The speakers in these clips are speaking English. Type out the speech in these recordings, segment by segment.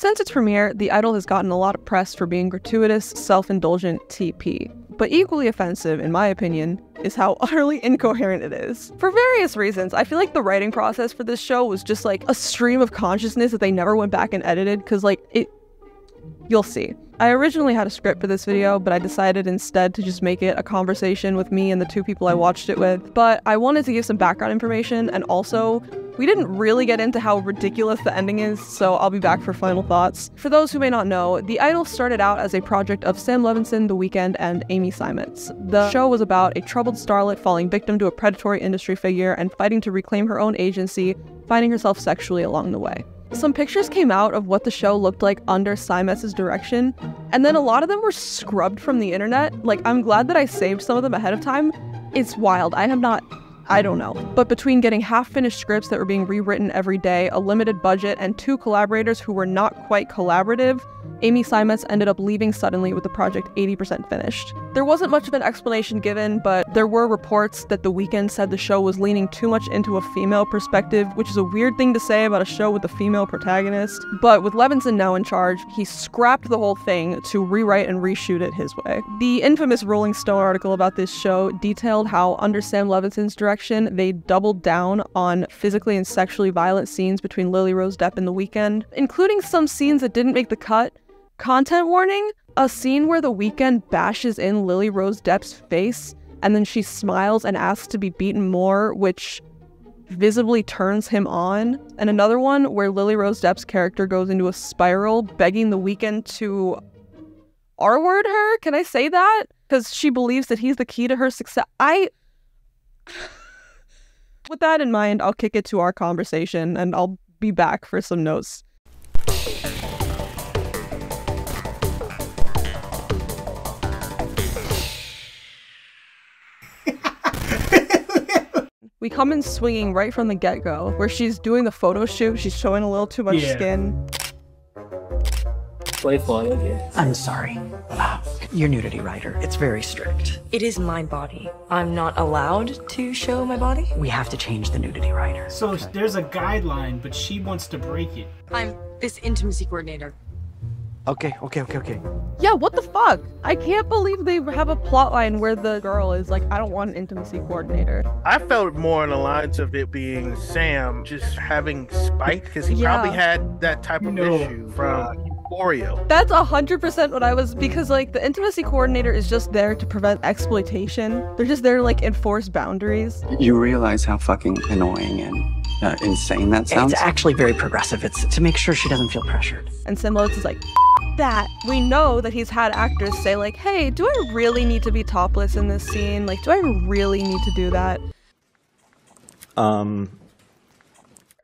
Since its premiere, The Idol has gotten a lot of press for being gratuitous, self indulgent TP. But equally offensive, in my opinion, is how utterly incoherent it is. For various reasons, I feel like the writing process for this show was just like a stream of consciousness that they never went back and edited, because, like, it. You'll see. I originally had a script for this video, but I decided instead to just make it a conversation with me and the two people I watched it with. But I wanted to give some background information, and also, we didn't really get into how ridiculous the ending is, so I'll be back for final thoughts. For those who may not know, The Idol started out as a project of Sam Levinson, The Weeknd, and Amy Seimetz. The show was about a troubled starlet falling victim to a predatory industry figure and fighting to reclaim her own agency, finding herself sexually along the way. Some pictures came out of what the show looked like under Seimetz' direction, and then a lot of them were scrubbed from the internet. Like, I'm glad that I saved some of them ahead of time. It's wild. I have not I don't know. But between getting half finished scripts that were being rewritten every day, a limited budget, and two collaborators who were not quite collaborative, Amy Seimetz ended up leaving suddenly with the project 80% finished. There wasn't much of an explanation given, but there were reports that The Weeknd said the show was leaning too much into a female perspective, which is a weird thing to say about a show with a female protagonist. But with Levinson now in charge, he scrapped the whole thing to rewrite and reshoot it his way. The infamous Rolling Stone article about this show detailed how, under Sam Levinson's direction, they doubled down on physically and sexually violent scenes between Lily Rose Depp and The Weeknd, including some scenes that didn't make the cut Content warning a scene where the Weeknd bashes in Lily Rose Depp's face and then she smiles and asks to be beaten more, which visibly turns him on. And another one where Lily Rose Depp's character goes into a spiral, begging the Weeknd to R word her. Can I say that? Because she believes that he's the key to her success. I. With that in mind, I'll kick it to our conversation and I'll be back for some notes. We come in swinging right from the get go, where she's doing the photo shoot. She's showing a little too much Yeah. skin. Playful, yeah. I'm sorry. Uh, your nudity rider, it's very strict. It is my body. I'm not allowed to show my body. We have to change the nudity rider. So there's a guideline, but she wants to break it. I'm this intimacy coordinator. Okay, okay, okay, okay. Yeah, what the fuck? I can't believe they have a plot line where the girl is like, I don't want an intimacy coordinator. I felt more on the lines of it being Sam just having spite because he Yeah. probably had that type of No. issue from Euphoria. That's a hundred percent what I was because like the intimacy coordinator is just there to prevent exploitation. They're just there to like enforce boundaries. You realize how fucking annoying and uh, insane that sounds? It's actually very progressive. It's to make sure she doesn't feel pressured. And Simlos is like, that. We know that he's had actors say like, hey, do I really need to be topless in this scene? Like, do I really need to do that? Um,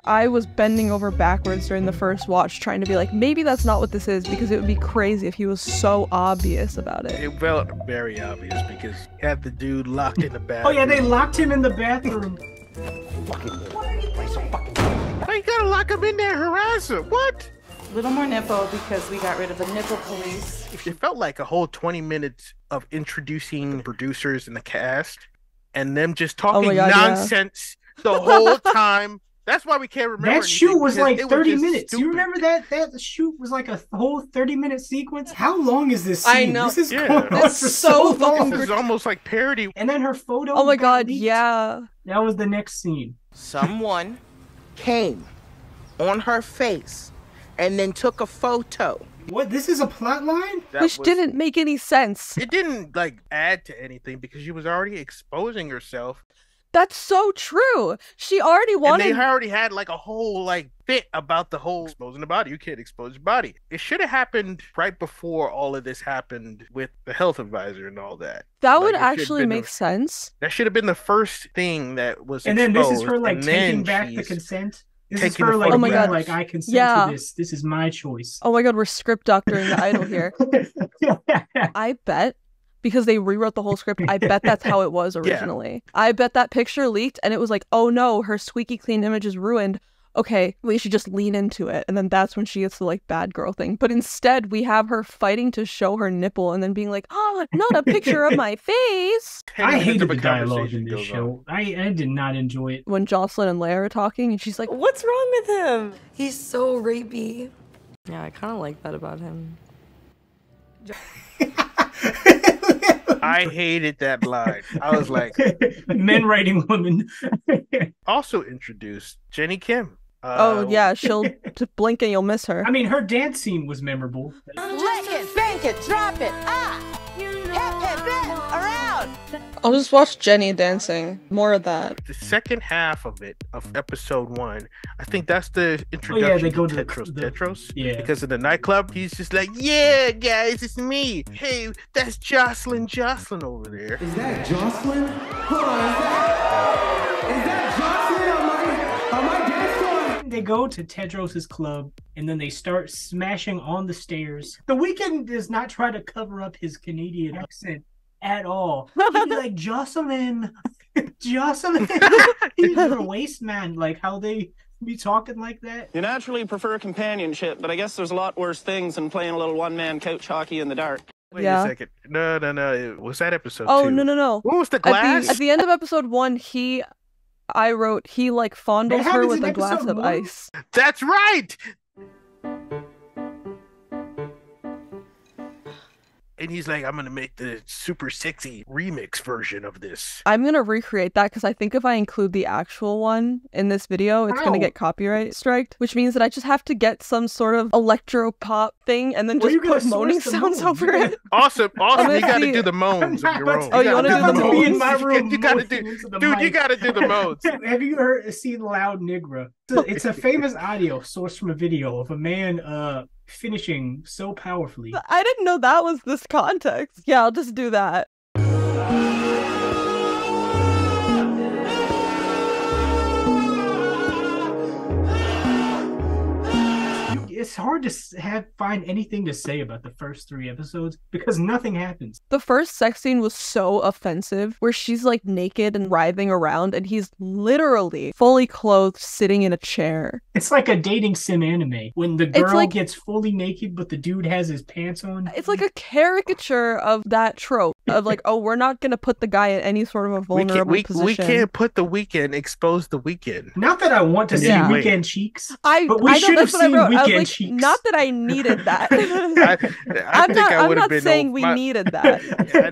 I was bending over backwards during the first watch, trying to be like, maybe that's not what this is, because it would be crazy if he was so obvious about it. It felt very obvious because he had the dude locked in the bathroom. Oh yeah, they locked him in the bathroom. Why you gotta lock him in there, harass him? What? A little more nipple because we got rid of the nipple police. It felt like a whole 20 minutes of introducing the producers and the cast and them just talking Oh my God, yeah. nonsense the whole time. That's why we can't remember. That shoot was like it 30 just minutes. You remember that? That shoot was like a whole 30 minute sequence. How long is this I scene? know. This is Yeah. going on It's for so so long. This is almost like parody. And then her photo. Oh my god, leaked. yeah. That was the next scene. Someone came on her face and then took a photo. What? This is a plot line? That Which was- didn't make any sense. It didn't like add to anything because she was already exposing herself, That's so true. She already wanted. and they already had like a whole like bit about the whole exposing the body. You can't expose your body. It should have happened right before all of this happened with the health advisor and all that. that like, would actually make the- sense. That should have been the first thing that was. And then this is her like and taking then back the consent. This is taking her like, Oh my God. like I consent Yeah. to this. This is my choice. Oh my god, we're script doctoring the idol here. I bet because they rewrote the whole script. I bet that's how it was originally. I bet that picture leaked and it was like, oh no, her squeaky clean image is ruined. Okay, we should just lean into it. And then that's when she gets the like bad girl thing. But instead, we have her fighting to show her nipple and then being like, oh, not a picture of my face. 10 I hated the dialogue in this show. I, I did not enjoy it. When Jocelyn and Leia are talking and she's like, What's wrong with him? He's so rapey. Yeah, I kind of like that about him. I hated that line. I was like, men writing women. also introduced Jennie Kim. Uh, oh yeah, she'll blink and you'll miss her. I mean, her dance scene was memorable. Lick it, bank it, drop it, ah! Hip, hip, hip, around! I'll just watch Jennie dancing. More of that. the second half of it of episode one. I think that's the introduction Oh introduction yeah, they go to to Tedros. the, Tedros. Yeah. Because in the nightclub, he's just like, "Yeah, guys, it's me. Hey, that's Jocelyn, Jocelyn over there. Is that Jocelyn? Hold on, is that, is that Jocelyn on my, on my dance floor? They go to Tedros's club and then they start smashing on the stairs. The Weeknd does not try to cover up his Canadian accent at all. He'd be like Jocelyn, Jocelyn. He's a waste man. Like how they be talking like that. You naturally prefer companionship, but I guess there's a lot worse things than playing a little one man couch hockey in the dark. Wait Yeah. a second. No, no, no. It was that episode Oh two? no no no! What was the At glass? the at the end of episode one, he, I wrote he like fondles her with a glass of one? ice. That's right. And he's like, I'm gonna make the super sexy remix version of this. I'm gonna recreate that because I think if I include the actual one in this video, it's gonna get copyright striked, which means that I just have to get some sort of electro pop thing and then Where just put moaning sounds moans? over it. Awesome, awesome. gonna You gotta see- do the moans of I'm your own. Oh, you wanna I'm do the about to be in my room you gotta do, into the dude. You gotta do the moans. Have you heard seen Loud Nigra? It's a, it's a famous audio sourced from a video of a man uh finishing so powerfully. I didn't know that was this context. Yeah, I'll just do that. It's hard to have find anything to say about the first three episodes because nothing happens. The first sex scene was so offensive, where she's like naked and writhing around, and he's literally fully clothed sitting in a chair. It's like a dating sim anime when the girl like- gets fully naked but the dude has his pants on. It's like a caricature of that trope of like, oh, we're not gonna put the guy in any sort of a We vulnerable can't, we, position. we can't put the Weeknd expose the Weeknd. Not that I want to see Yeah. Weeknd cheeks. I, But we I should that's have seen wrote. I was Weeknd like, Cheeks. not that I needed that. I, I I'm think not. I I'm not been saying over we my- needed that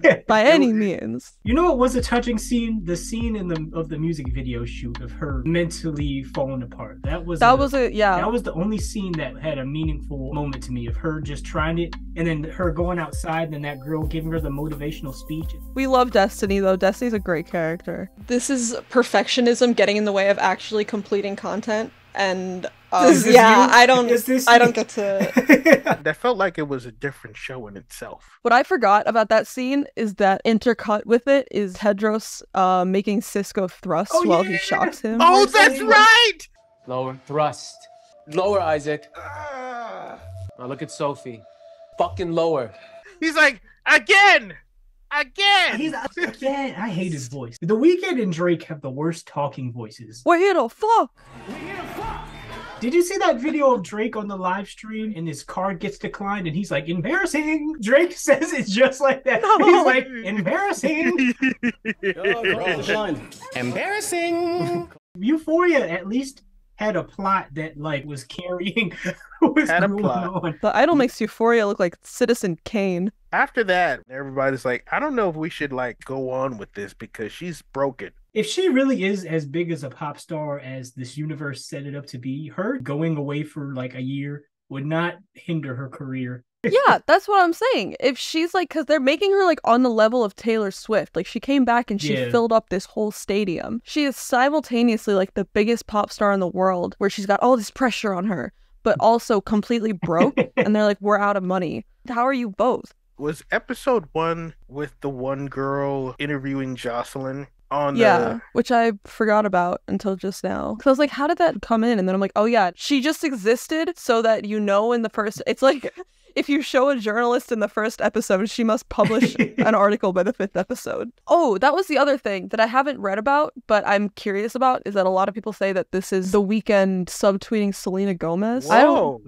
Yeah, by any was- means. You know it was a touching scene? The scene in the of the music video shoot of her mentally falling apart. That was That a- was a yeah. That was the only scene that had a meaningful moment to me of her just trying it and then her going outside and then that girl giving her the motivational speech. We love Destiny though. Destiny's a great character. This is perfectionism getting in the way of actually completing content, and uh, Is this yeah, you? I don't. Is this I don't get to. That felt like it was a different show in itself. What I forgot about that scene is that intercut with it is Tedros uh, making Cisco thrust Oh, while he shocks him. Oh, that's saying- right. Lower, thrust. Lower, Isaac. Ah. Now look at Sophie. Fucking lower. He's like, again, again. He's again, I hate his voice. The Weeknd and Drake have the worst talking voices. We What the fuck? Did you see that video of Drake on the live stream and his card gets declined and he's like, embarrassing? Drake says it's just like that. No. He's like, embarrassing. Embarrassing! Euphoria at least had a plot that like was carrying was Had a plot. on. The idol makes Euphoria look like Citizen Kane. After that, everybody's like, I don't know if we should like go on with this because she's broken. If she really is as big as a pop star as this universe set it up to be, her going away for like a year would not hinder her career. Yeah, that's what I'm saying. If she's like, because they're making her like on the level of Taylor Swift. Like she came back and she Yeah. filled up this whole stadium. She is simultaneously like the biggest pop star in the world, where she's got all this pressure on her, but also completely broke. and they're like, we're out of money. How are you both? Was episode one with the one girl interviewing Jocelyn on Yeah, the which I forgot about until just now. Because I was like, how did that come in? And then I'm like, oh yeah, she just existed so that you know in the first. It's like if you show a journalist in the first episode, she must publish an article by the fifth episode. Oh, that was the other thing that I haven't read about, but I'm curious about is that a lot of people say that this is the Weeknd subtweeting Selena Gomez. I don't. Whoa.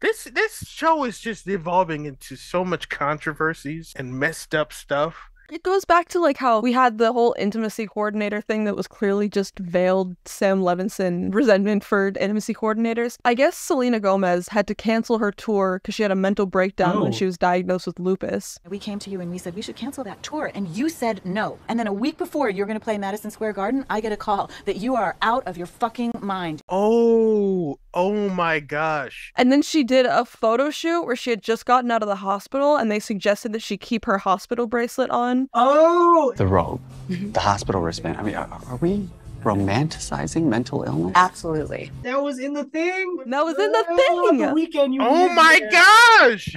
This this show is just evolving into so much controversies and messed up stuff It goes back to like how we had the whole intimacy coordinator thing that was clearly just veiled Sam Levinson resentment for intimacy coordinators. I guess Selena Gomez had to cancel her tour because she had a mental breakdown when Oh. she was diagnosed with lupus. We came to you and we said we should cancel that tour, and you said no. And then a week before you're going to play Madison Square Garden, I get a call that you are out of your fucking mind. Oh, oh my gosh. And then she did a photo shoot where she had just gotten out of the hospital and they suggested that she keep her hospital bracelet on. Oh, The robe, mm-hmm. the hospital wristband. I mean, are, are we romanticizing mental illness? Absolutely. that was in the thing. That was in the Oh, thing. The Weeknd. You Oh my that. gosh.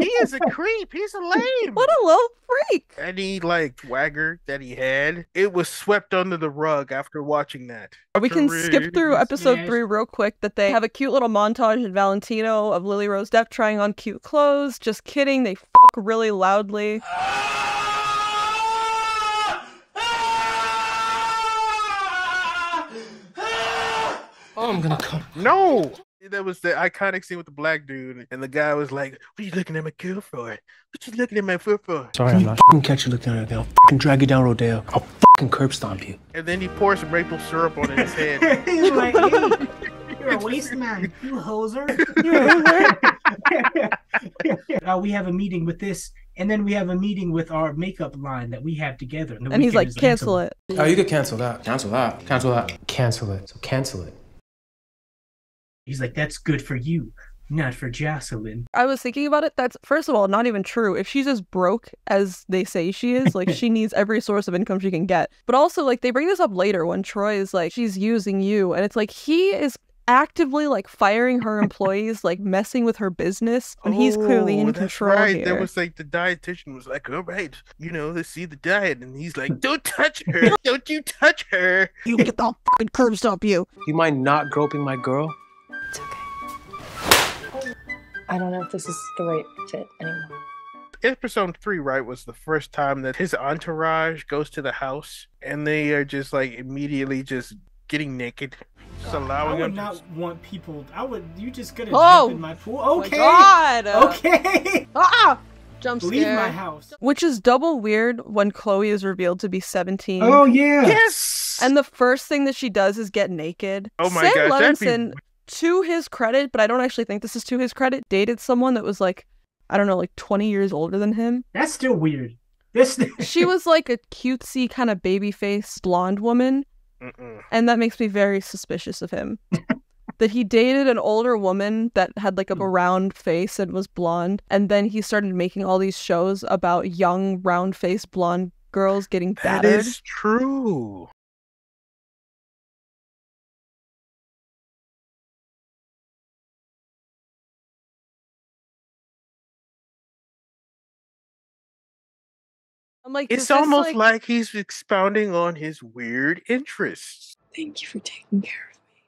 He is a creep. He's a lame. What a little freak. Any like swagger that he had, it was swept under the rug after watching that. We can skip through episode Yes. three real quick that they have a cute little montage in Valentino of Lily Rose Depp trying on cute clothes. Just kidding, they fuck really loudly. Oh, I'm gonna come. No. That was the iconic scene with the black dude, and the guy was like, "What you looking at my girl for? What you looking at my foot for?" Sorry, I'm not. Fucking catch you looking at it. I'll fucking drag you down, Rodale. I'll fucking curb stomp you. And then he pours some maple syrup on his head. He's like, hey, you're a waste man, you hoser. uh, we have a meeting with this, and then we have a meeting with our makeup line that we have together. The And he's like, cancel it. Oh, you could cancel that. Cancel that. Cancel that. Cancel it. So cancel it. He's like, that's good for you, not for Jocelyn. I was thinking about it. That's, first of all, not even true. If she's as broke as they say she is, like, she needs every source of income she can get. But also, like, they bring this up later when Troye is like, she's using you. And it's like, he is actively, like, firing her employees, like, messing with her business when he's clearly Oh, in that's control right. here. There was like the dietitian was like, "All right, you know, let's see the diet," and he's like, "Don't touch her! Don't you touch her!" You get the fucking curb stop, you. You mind not groping my girl? I don't know if this is the right fit anymore. Episode three, right, was the first time that his entourage goes to the house, and they are just like immediately just getting naked, just allowing I allowing would him. not want people. I would. You just gonna Oh! jump in my pool? Oh my God. Okay. Ah! Jump Leave scare. my house. Which is double weird when Chloe is revealed to be 17. Oh yeah. Yes. And the first thing that she does is get naked. Oh my Sam gosh, that'd be- Levinson, to his credit, but I don't actually think this is to his credit, dated someone that was like, I don't know, like 20 years older than him. That's still weird. This. She was like a cutesy kind of baby faced blonde woman, Mm-mm. and that makes me very suspicious of him. that he dated an older woman that had like a Hmm. round face and was blonde, and then he started making all these shows about young round faced blonde girls getting That battered. is true. I'm like, It's almost like... he's expounding on his weird interests. Thank you for taking care of me.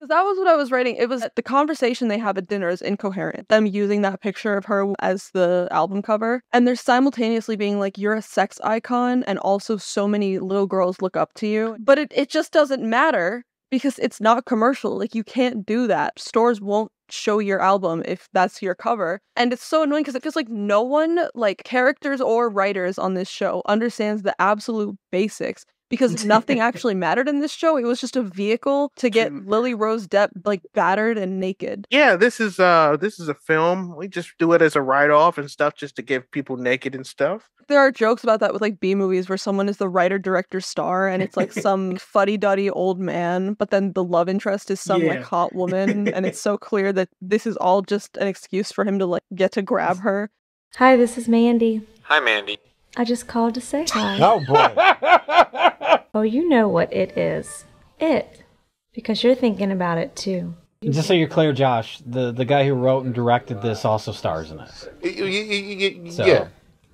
'Cause that was what I was writing. It was the conversation they have at dinner is incoherent. Them using that picture of her as the album cover. And they're simultaneously being like, you're a sex icon, and also so many little girls look up to you. But it, it just doesn't matter because it's not commercial. Like, you can't do that. Stores won't show your album if that's your cover. And it's so annoying because it feels like no one, like characters or writers on this show, understands the absolute basics because nothing actually mattered in this show. It was just a vehicle to get Lily Rose Depp like battered and naked. Yeah, this is uh this is a film. We just do it as a write off and stuff just to get people naked and stuff. There are jokes about that with like B movies where someone is the writer, director, star, and it's like some fuddy duddy old man, but then the love interest is some Yeah. like hot woman, and it's so clear that this is all just an excuse for him to like get to grab her. Hi, this is Mandy. Hi, Mandy. I just called to say hi. Oh, boy. oh, you know what it is. It. Because you're thinking about it too. Just so you're clear, Josh, the, the guy who wrote and directed this also stars in it. So- Yeah,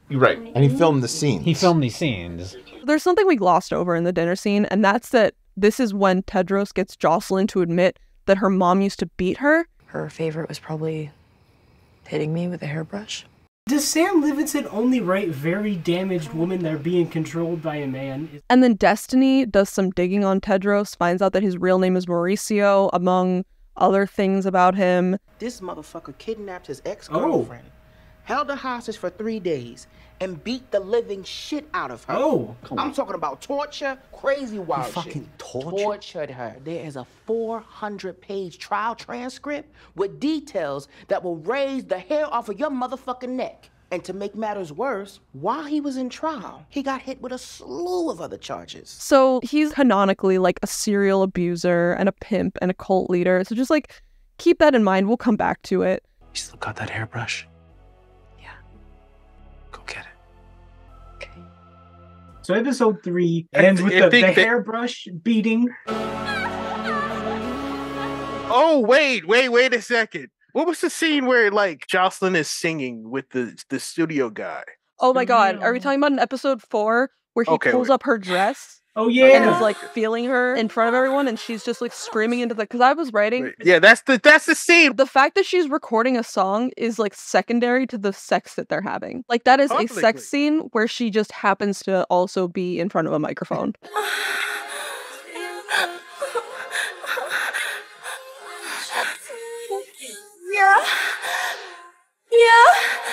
you're right. And he filmed the scene. He filmed these scenes. There's something we glossed over in the dinner scene, and that's that this is when Tedros gets Jocelyn to admit that her mom used to beat her. Her favorite was probably hitting me with a hairbrush. Does Sam Levinson only write very damaged women that are being controlled by a man? And then Destiny does some digging on Tedros, finds out that his real name is Mauricio, among other things about him. This motherfucker kidnapped his ex Oh. Girlfriend. held her hostage for three days, and beat the living shit out of her. Oh. come I'm talking about torture, crazy wild shit. fucking torture? Tortured her. There is a 400 page trial transcript with details that will raise the hair off of your motherfucking neck. And to make matters worse, while he was in trial, he got hit with a slew of other charges. So he's canonically like a serial abuser and a pimp and a cult leader. So just like keep that in mind. We'll come back to it. You still got that hairbrush? So episode three ends with the, the hairbrush beating. Oh wait, wait, wait a second. What was the scene where like Jocelyn is singing with the the studio guy? Oh my oh, god, are we talking about an episode four where he Okay, pulls wait. up her dress? Oh yeah, And yeah. is like feeling her in front of everyone, and she's just like screaming into the. Because I was writing, Yeah, that's the that's the scene. the fact that she's recording a song is like secondary to the sex that they're having. Like that is a sex scene where she just happens to also be in front of a microphone. Yeah. Yeah.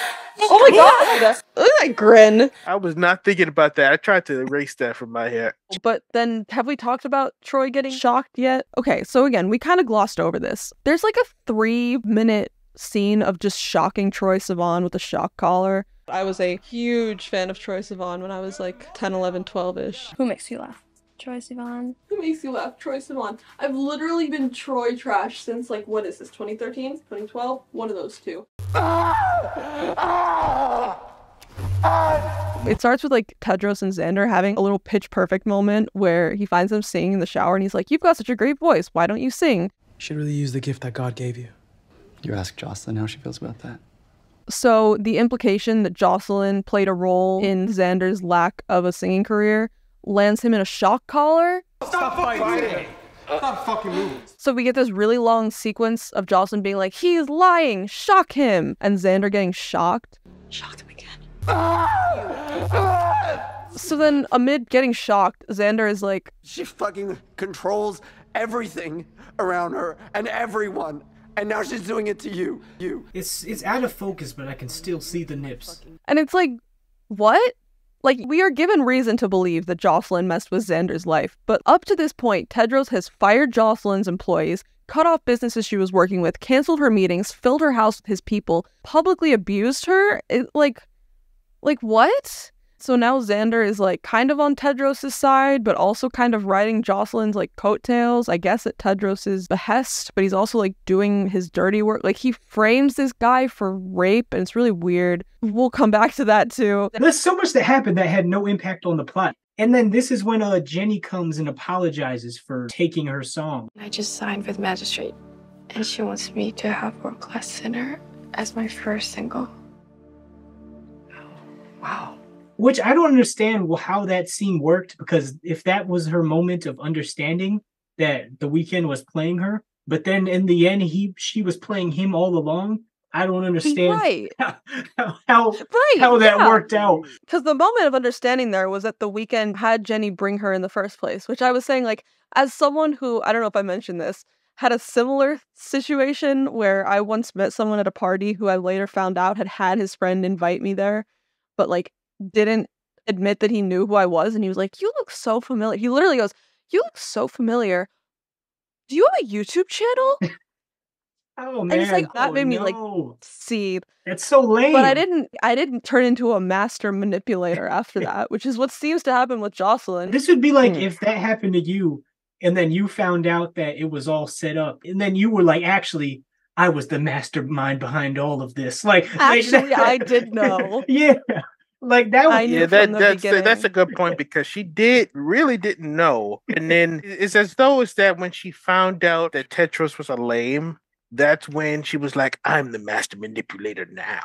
Oh my god! Look at that grin. I was not thinking about that. I tried to erase that from my head. But then, have we talked about Troye getting shocked yet? Okay, so again, we kind of glossed over this. There's like a three minute scene of just shocking Troye Sivan with a shock collar. I was a huge fan of Troye Sivan when I was like 10, 11, 12 ish. Who makes you laugh? Troye Sivan. Who makes you laugh? Troye Sivan. I've literally been Troye trash since like, what is this, 2013, 2012? One of those two. It starts with like Tedros and Xander having a little pitch perfect moment where he finds them singing in the shower and he's like, You've got such a great voice. Why don't you sing? You should really use the gift that God gave you. You ask Jocelyn how she feels about that. So the implication that Jocelyn played a role in Xander's lack of a singing career lands him in a shock collar. Stop fighting. Stop fucking moving. So we get this really long sequence of Jocelyn being like, He's lying, shock him, and Xander getting shocked. Shocked him again. So then, amid getting shocked, Xander is like, She fucking controls everything around her and everyone. And now she's doing it to you. You. It's it's out of focus, but I can still see the nips. and it's like, what? Like, we are given reason to believe that Jocelyn messed with Xander's life, but up to this point, Tedros has fired Jocelyn's employees, cut off businesses she was working with, canceled her meetings, filled her house with his people, publicly abused her. It, like, like what? So now Xander is like kind of on Tedros' side, but also kind of riding Jocelyn's like coattails, I guess at Tedros' behest, but he's also like doing his dirty work. Like he frames this guy for rape, and it's really weird. We'll come back to that too. There's so much that happened that had no impact on the plot. And then this is when uh Jennie comes and apologizes for taking her song. I just signed with Magistrate, and she wants me to have World Class Sinner as my first single. Wow. Which I don't understand how that scene worked because if that was her moment of understanding that the Weeknd was playing her, but then in the end he she was playing him all along. I don't understand Right. how how, Right. how that yeah. worked out. Because the moment of understanding there was that the Weeknd had Jennie bring her in the first place, which I was saying, like, as someone who, I don't know if I mentioned this, had a similar situation where I once met someone at a party who I later found out had had his friend invite me there, but like didn't admit that he knew who I was. And he was like, You look so familiar. He literally goes, You look so familiar. Do you have a YouTube channel? Oh And man, it's like that oh, made me like no. seethe. That's so lame. But I didn't I didn't turn into a master manipulator after that, which is what seems to happen with Jocelyn. This would be like Mm. if that happened to you, and then you found out that it was all set up, and then you were like, actually, I was the mastermind behind all of this. Like, like Actually, I did know. yeah, like that. Was, I knew yeah, that from the that's a, that's a good point because she did really didn't know, and then it's as though it's that when she found out that Tedros was a lame, that's when she was like, "I'm the master manipulator now.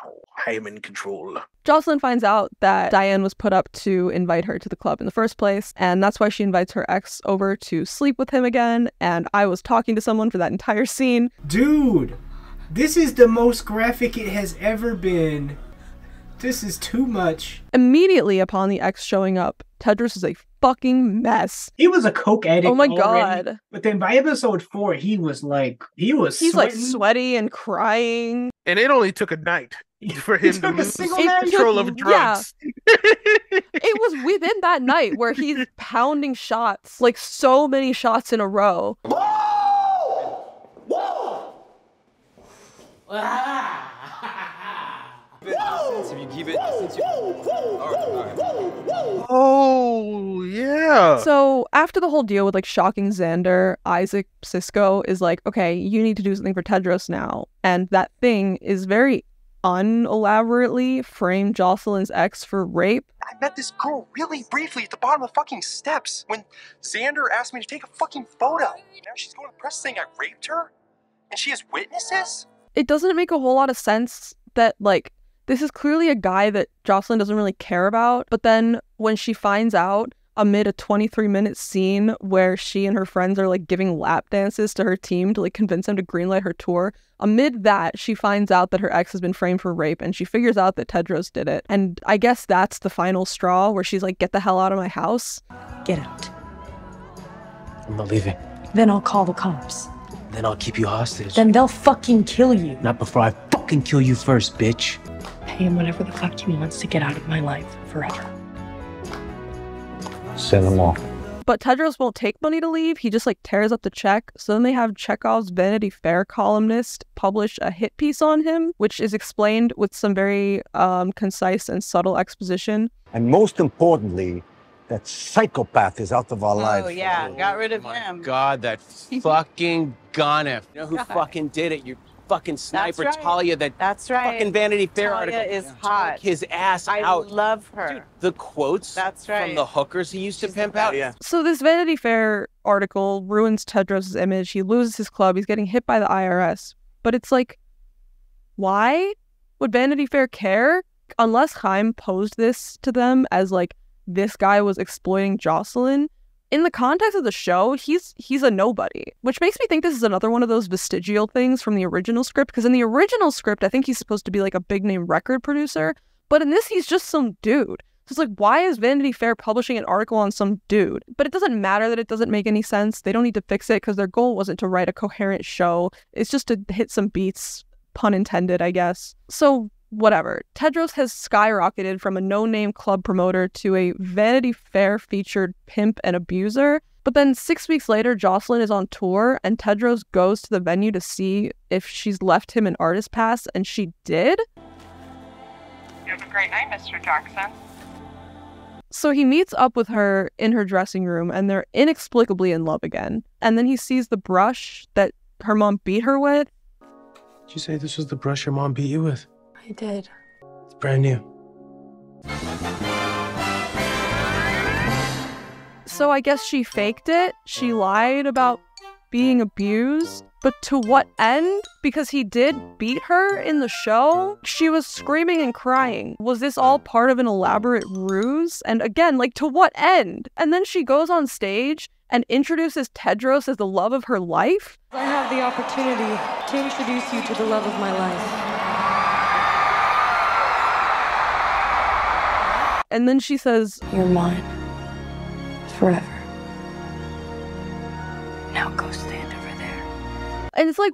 I am in control." Jocelyn finds out that Diane was put up to invite her to the club in the first place, and that's why she invites her ex over to sleep with him again. And I was talking to someone for that entire scene. dude, this is the most graphic it has ever been. This is too much. Immediately upon the ex showing up, Tedros is a fucking mess. He was a coke addict. Oh my already, god. But then by episode four, he was like, he was He's like sweaty and crying. And it only took a night. for him to took a lose single It control of took- drugs. it was within that night where he's pounding shots, like so many shots in a row. Ah! If you keep it, since you... Oh yeah. So after the whole deal with like shocking Xander, Isaac Cisco is like, okay, you need to do something for Tedros now. And that thing is very unelaborately framed Jocelyn's ex for rape. I met this girl really briefly at the bottom of the fucking steps when Xander asked me to take a fucking photo. Now she's going to press saying I raped her? And she has witnesses? It doesn't make a whole lot of sense that like this is clearly a guy that Jocelyn doesn't really care about, but then when she finds out amid a 23 minute scene where she and her friends are like giving lap dances to her team to like convince them to greenlight her tour. Amid that, she finds out that her ex has been framed for rape and she figures out that Tedros did it. And I guess that's the final straw where she's like, get the hell out of my house. Get out. I'm not leaving. Then I'll call the cops. Then I'll keep you hostage. Then they'll fucking kill you. Not before I fucking kill you first, bitch. Pay him whatever the fuck he wants to get out of my life forever. Send them all. But Tedros won't take money to leave. He just like tears up the check. So then they have Chekhov's Vanity Fair columnist publish a hit piece on him, which is explained with some very um, concise and subtle exposition. And most importantly, that psychopath is out of our lives. Oh yeah, got rid of him. God, that fucking Ganef. You know who fucking did it? You fucking sniper right. Talia, that That's right. fucking Vanity Fair Talia article. is hot. His ass I out. love her. The quotes That's from the hookers he used to pimp out. Yeah. So this Vanity Fair article ruins Tedros' image. He loses his club. He's getting hit by the IRS. But it's like, why would Vanity Fair care? Unless Chaim posed this to them as like this guy was exploiting Jocelyn. In the context of the show, he's he's a nobody, which makes me think this is another one of those vestigial things from the original script. Because in the original script, I think he's supposed to be like a big name record producer, but in this, he's just some dude. So it's like, why is Vanity Fair publishing an article on some dude? But it doesn't matter that it doesn't make any sense. They don't need to fix it because their goal wasn't to write a coherent show. It's just to hit some beats, pun intended, I guess. So whatever. Tedros has skyrocketed from a no-name club promoter to a Vanity Fair featured pimp and abuser. But then six weeks later, Jocelyn is on tour, and Tedros goes to the venue to see if she's left him an artist pass, and she did. You have a great night, Mr. Jackson. So he meets up with her in her dressing room and they're inexplicably in love again. And then he sees the brush that her mom beat her with. Did you say this was the brush your mom beat you with? I did. It's brand new. So I guess she faked it. She lied about being abused. But to what end? Because he did beat her in the show? She was screaming and crying. Was this all part of an elaborate ruse? And again, like, to what end? And then she goes on stage and introduces Tedros as the love of her life? I have the opportunity to introduce you to the love of my life. And then she says, You're mine. Forever. Now go stand over there. and it's like,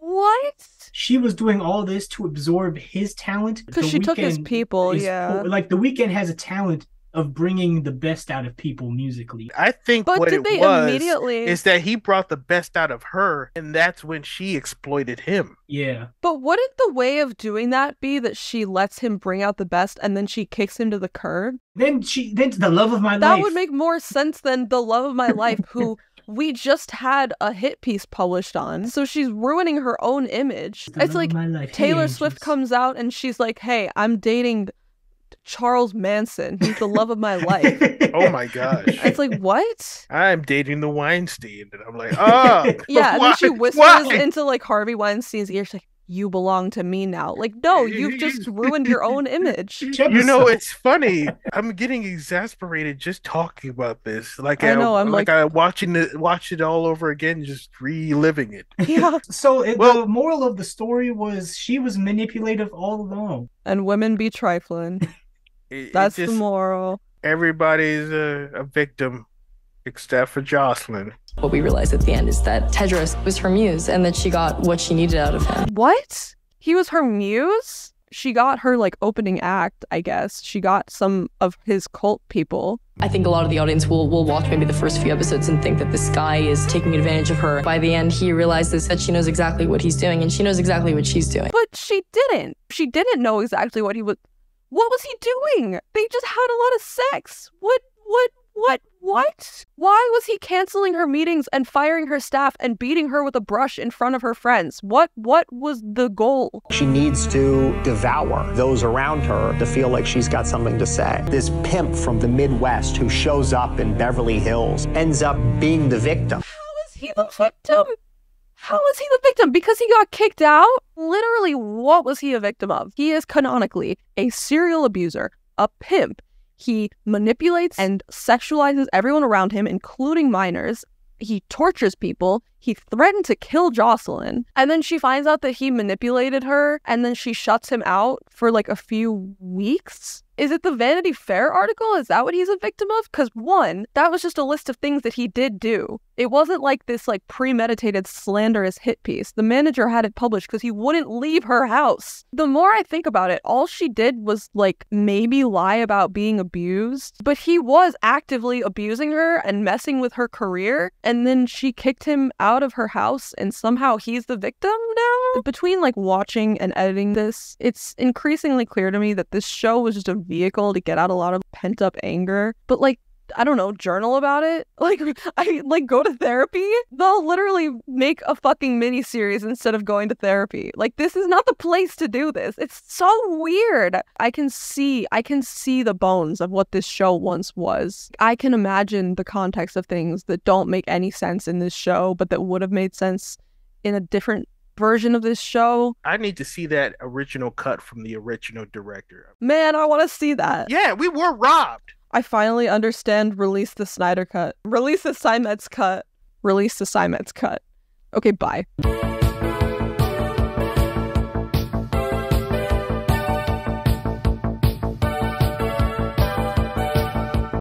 what? She was doing all this to absorb his talent. Because she took his people, is- yeah. Like the Weeknd has a talent of bringing the best out of people musically. I think But what did it they was immediately- is that he brought the best out of her, and that's when she exploited him. Yeah. But wouldn't the way of doing that be that she lets him bring out the best and then she kicks him to the curb? Then she then the love of my That life. That would make more sense than the love of my life, who we just had a hit piece published on. So she's ruining her own image. The it's like of. Hey, Taylor. Swift comes out and she's like, "Hey, I'm dating Charles Manson. He's the love of my life." Oh my gosh. it's like what? I'm dating the Weinstein. And I'm like, oh. Yeah, and then she whispers why? into like Harvey Weinstein's ear. She's like, "You belong to me now." Like, no, you've just ruined your own image. You know, it's funny. I'm getting exasperated just talking about this. Like I know, I'm like, like- I watching it, watch it all over again, just reliving it. Yeah. So it, the moral of the story was she was manipulative all along. And women be trifling. It- it That's the just- moral. Everybody's a, a victim, except for Jocelyn. What we realized at the end is that Tedros was her muse and that she got what she needed out of him. What? He was her muse? she got her like opening act, I guess. She got some of his cult people. I think a lot of the audience will, will watch maybe the first few episodes and think that this guy is taking advantage of her. By the end, he realizes that she knows exactly what he's doing and she knows exactly what she's doing. But she didn't. She didn't know exactly what he was. What was he doing? They just had a lot of sex. What? What? What? What? Why was he canceling her meetings and firing her staff and beating her with a brush in front of her friends? What? What was the goal? She needs to devour those around her to feel like she's got something to say. This pimp from the Midwest who shows up in Beverly Hills ends up being the victim. How is he the victim? How is he the victim? Because he got kicked out? Literally, what was he a victim of? He is canonically a serial abuser, a pimp. He manipulates and sexualizes everyone around him, including minors. He tortures people. He threatened to kill Jocelyn. And then she finds out that he manipulated her, and then she shuts him out for like a few weeks. Is it the Vanity Fair article? Is that what he's a victim of? Because one, that was just a list of things that he did do. It wasn't like this like premeditated slanderous hit piece. The manager had it published because he wouldn't leave her house. The more I think about it, all she did was like maybe lie about being abused, but he was actively abusing her and messing with her career. And then she kicked him out of her house, and somehow he's the victim now. Between like watching and editing this, it's increasingly clear to me that this show was just a vehicle to get out a lot of pent up anger. But like I don't know, journal about it. Like I like go to therapy. They'll literally make a fucking mini series instead of going to therapy. Like this is not the place to do this. It's so weird. I can see I can see the bones of what this show once was. I can imagine the context of things that don't make any sense in this show but that would have made sense in a different version of this show. I need to see that original cut from the original director. Man, I want to see that. Yeah, we were robbed. I finally understand release the Snyder cut. Release the Seimetz cut. Release the Seimetz cut. Okay, bye.